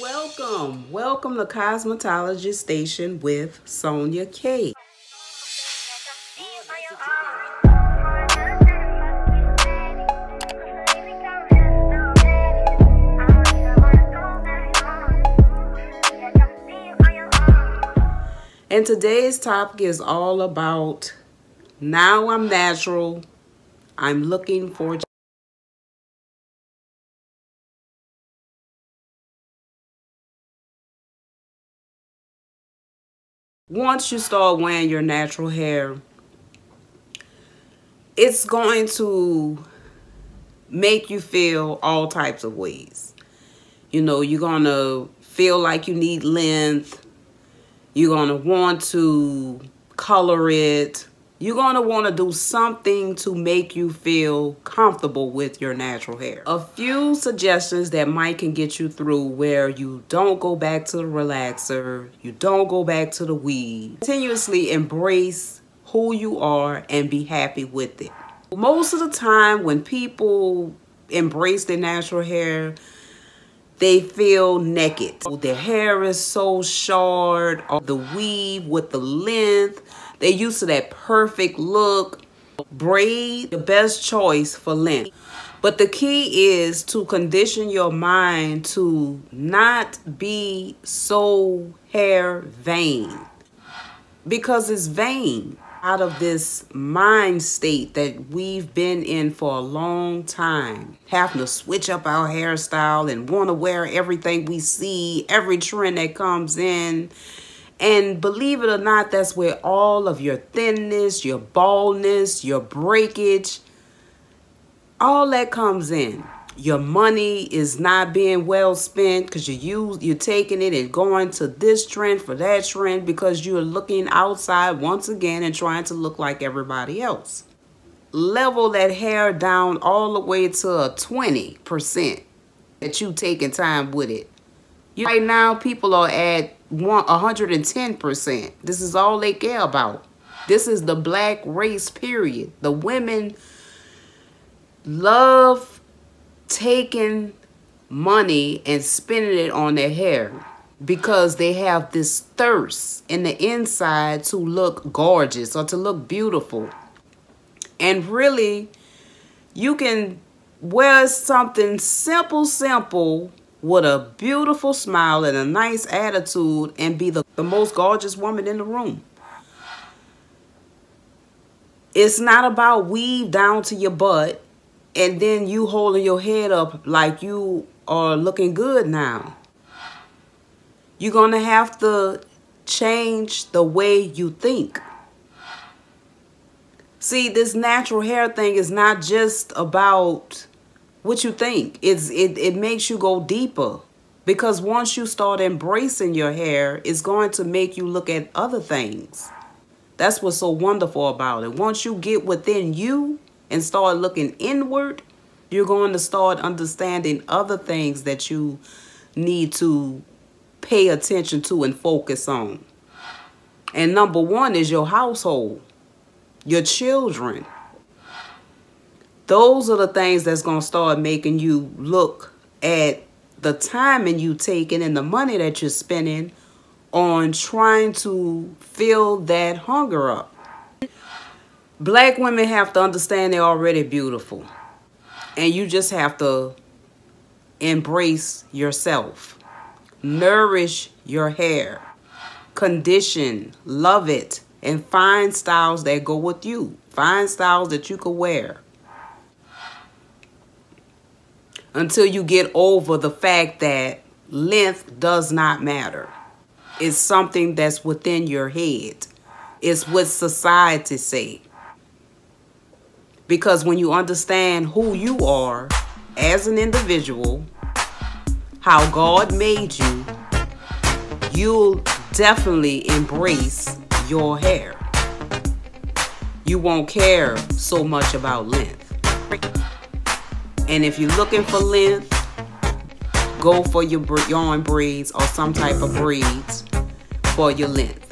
welcome. Welcome to Cosmetology Station with Sonja K. And today's topic is all about now I'm natural. I'm looking for once you start wearing your natural hair, it's going to make you feel all types of ways. You know, you're going to feel like you need length. You're going to want to color it. You're going to want to do something to make you feel comfortable with your natural hair. A few suggestions that might can get you through where you don't go back to the relaxer, you don't go back to the weave. Continuously embrace who you are and be happy with it. Most of the time when people embrace their natural hair, they feel naked. Their hair is so short, or the weave with the length, they used to that perfect look. Braid, the best choice for length. But the key is to condition your mind to not be so hair vain. Because it's vain out of this mind state that we've been in for a long time. Having to switch up our hairstyle and want to wear everything we see, every trend that comes in. And believe it or not, that's where all of your thinness, your baldness, your breakage, all that comes in. Your money is not being well spent because you use you're taking it and going to this trend for that trend because you're looking outside once again and trying to look like everybody else. Level that hair down all the way to a 20% that you taking time with it. Right now, people are at 110%. This is all they care about. This is the black race, period. The women love taking money and spending it on their hair because they have this thirst in the inside to look gorgeous or to look beautiful. And really, you can wear something simple, simple with a beautiful smile and a nice attitude and be the, the most gorgeous woman in the room. It's not about weave down to your butt and then you holding your head up like you are looking good now. You're going to have to change the way you think. See, this natural hair thing is not just about what you think. It's it, it makes you go deeper. Because once you start embracing your hair, it's going to make you look at other things. That's what's so wonderful about it. Once you get within you and start looking inward, you're going to start understanding other things that you need to pay attention to and focus on. And number one is your household, your children, those are the things that's going to start making you look at the time and you taking and the money that you're spending on trying to fill that hunger up. Black women have to understand they're already beautiful. And you just have to embrace yourself. Nourish your hair. Condition, love it, and find styles that go with you. Find styles that you could wear until you get over the fact that length does not matter. It's something that's within your head. It's what society say. Because when you understand who you are as an individual, how God made you, you'll definitely embrace your hair. You won't care so much about length. And if you're looking for length, go for your yarn braids or some type of braids for your length.